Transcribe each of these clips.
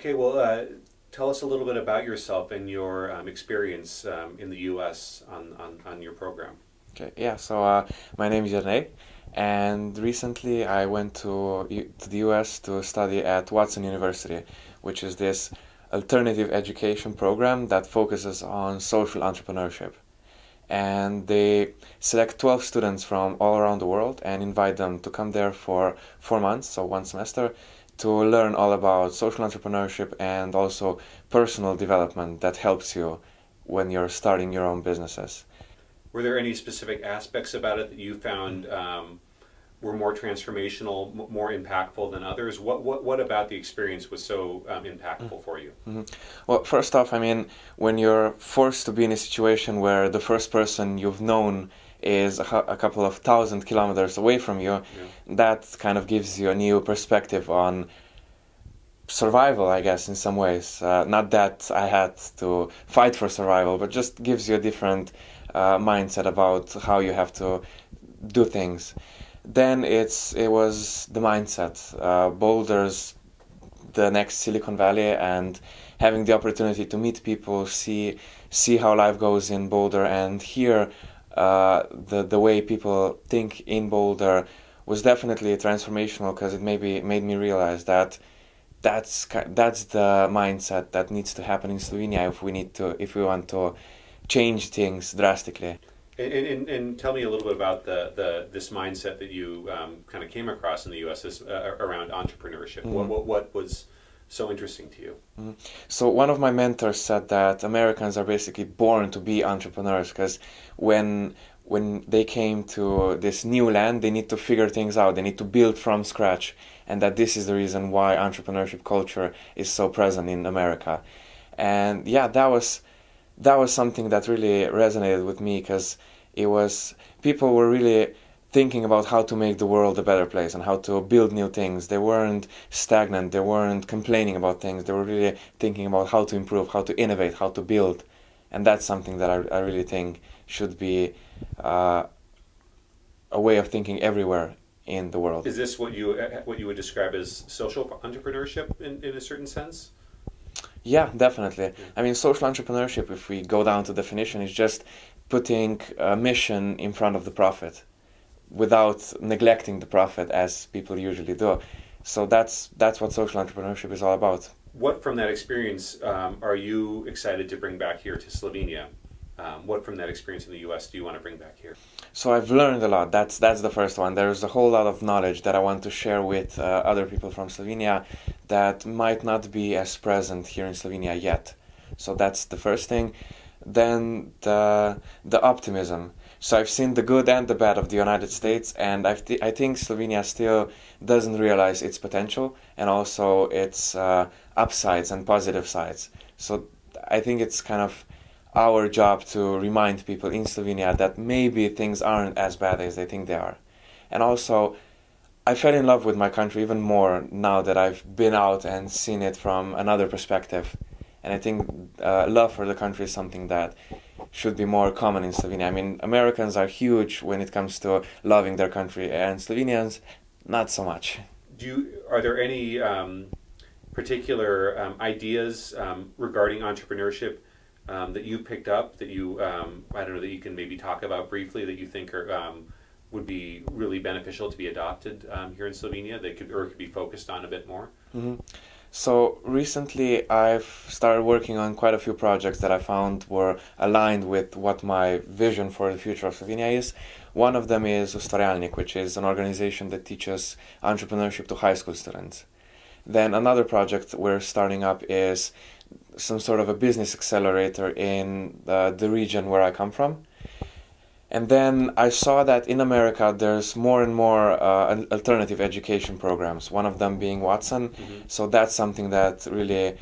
Okay, well, uh, tell us a little bit about yourself and your um, experience um, in the U.S. On, on, on your program. Okay, yeah, so uh, my name is Jernej, and recently I went to, to the US to study at Watson University, which is this alternative education program that focuses on social entrepreneurship. And they select 12 students from all around the world and invite them to come there for four months, so one semester, to learn all about social entrepreneurship and also personal development that helps you when you're starting your own businesses. Were there any specific aspects about it that you found um, were more transformational, m- more impactful than others? What, what, what about the experience was so um, impactful mm-hmm. for you? Mm-hmm. Well, first off, I mean, when you're forced to be in a situation where the first person you've known is a, a couple of thousand kilometers away from you, yeah. that kind of gives you a new perspective on survival, I guess, in some ways. Uh, not that I had to fight for survival, but just gives you a different uh, mindset about how you have to do things. Then it's it was the mindset. Uh, Boulder's the next Silicon Valley, and having the opportunity to meet people, see see how life goes in Boulder, and hear uh, the the way people think in Boulder was definitely transformational because it maybe made me realize that that's that's the mindset that needs to happen in Slovenia if we need to if we want to change things drastically. And, and, and, tell me a little bit about the, the this mindset that you um, kind of came across in the U.S. Is, uh, around entrepreneurship. Mm-hmm. What, what, what was so interesting to you? Mm-hmm. So one of my mentors said that Americans are basically born to be entrepreneurs because when when they came to this new land, they need to figure things out. They need to build from scratch, and that this is the reason why entrepreneurship culture is so present in America. And yeah, that was that was something that really resonated with me because it was people were really thinking about how to make the world a better place and how to build new things. They weren't stagnant, they weren't complaining about things, they were really thinking about how to improve, how to innovate, how to build. And that's something that I, I really think should be uh, a way of thinking everywhere in the world. Is this what you uh, what you would describe as social entrepreneurship in, in a certain sense? Yeah, definitely. I mean, social entrepreneurship, if we go down to definition, is just putting a mission in front of the profit without neglecting the profit as people usually do. So that's that's what social entrepreneurship is all about. What from that experience um, are you excited to bring back here to Slovenia? Um, what from that experience in the U.S. do you want to bring back here? So I've learned a lot. That's that's the first one. There's a whole lot of knowledge that I want to share with uh, other people from Slovenia that might not be as present here in Slovenia yet. So that's the first thing. Then the the optimism. So I've seen the good and the bad of the United States, and I th- I think Slovenia still doesn't realize its potential and also its uh, upsides and positive sides. So I think it's kind of our job to remind people in Slovenia that maybe things aren't as bad as they think they are. And also, I fell in love with my country even more now that I've been out and seen it from another perspective. And I think uh, love for the country is something that should be more common in Slovenia. I mean, Americans are huge when it comes to loving their country, and Slovenians, not so much. Do you, are there any um, particular um, ideas um, regarding entrepreneurship um, that you picked up that you um, I don't know that you can maybe talk about briefly that you think are, um, would be really beneficial to be adopted um, here in Slovenia They could or could be focused on a bit more. Mm-hmm. So recently, I've started working on quite a few projects that I found were aligned with what my vision for the future of Slovenia is. One of them is Ustvarjalnik, which is an organization that teaches entrepreneurship to high school students. Then another project we're starting up is some sort of a business accelerator in the, the region where I come from. And then I saw that in America there's more and more uh, alternative education programs, one of them being Watson. Mm-hmm. So that's something that really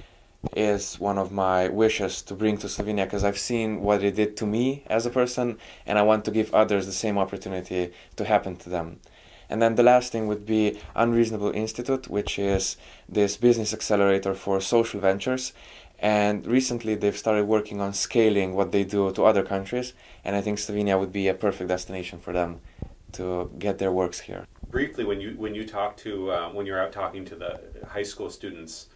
is one of my wishes to bring to Slovenia because I've seen what it did to me as a person and I want to give others the same opportunity to happen to them. And then the last thing would be Unreasonable Institute, which is this business accelerator for social ventures. And recently they've started working on scaling what they do to other countries. And I think Slovenia would be a perfect destination for them to get their works here. Briefly, when you when you talk to uh, when you're out talking to the high school students,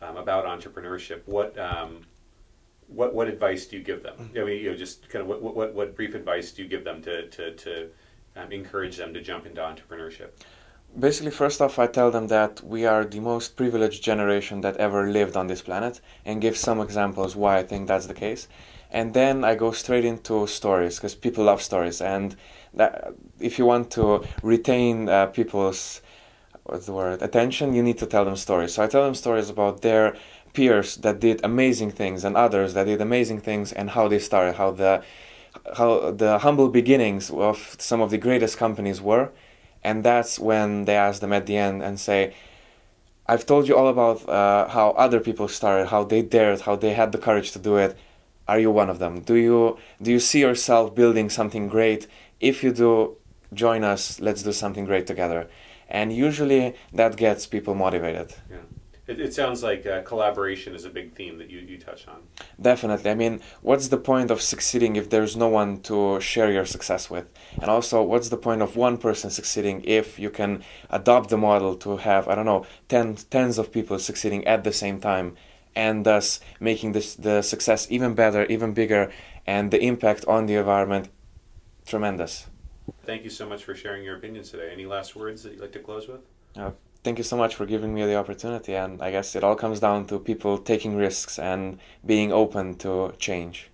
um, about entrepreneurship, what um, what what advice do you give them? I mean, you know, just kind of what what, what brief advice do you give them to to, to um, encourage them to jump into entrepreneurship? Basically, first off, I tell them that we are the most privileged generation that ever lived on this planet, and give some examples why I think that's the case. And then I go straight into stories because people love stories, and that, if you want to retain uh, people's what's the word attention, you need to tell them stories. So I tell them stories about their peers that did amazing things and others that did amazing things and how they started, how the how the humble beginnings of some of the greatest companies were, and that's when they ask them at the end and say, "I've told you all about uh, how other people started, how they dared, how they had the courage to do it. Are you one of them? Do you do you see yourself building something great? If you do, join us. Let's do something great together." And usually that gets people motivated. Yeah. It, it sounds like uh, collaboration is a big theme that you, you touch on. Definitely. I mean, what's the point of succeeding if there's no one to share your success with? And also, what's the point of one person succeeding if you can adopt the model to have, I don't know, ten, tens of people succeeding at the same time and thus making this, the success even better, even bigger, and the impact on the environment tremendous. Thank you so much for sharing your opinions today. Any last words that you'd like to close with? Uh, thank you so much for giving me the opportunity. And I guess it all comes down to people taking risks and being open to change.